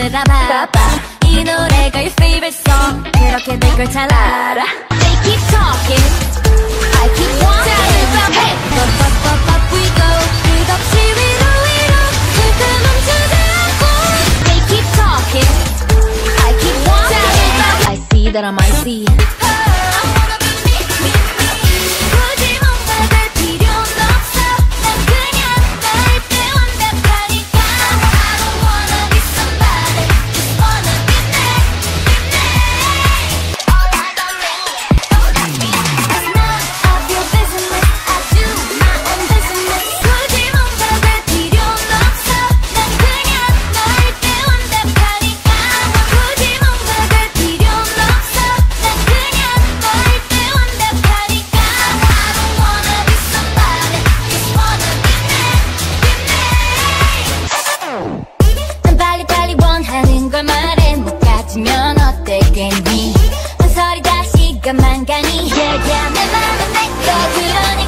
하늘아. 봐봐 이 노래가 your favorite song. 그렇게 알아. They keep talking. I keep wanting. Hey! Up, up, up, we go 끝없이 위로 위로 절대 멈추지 않고 They keep talking. I keep wanting. I see that I'm icy. 어떻게 니 한살이 다시 가만 가니? Yeah yeah. 내 맘은 내꺼 그러니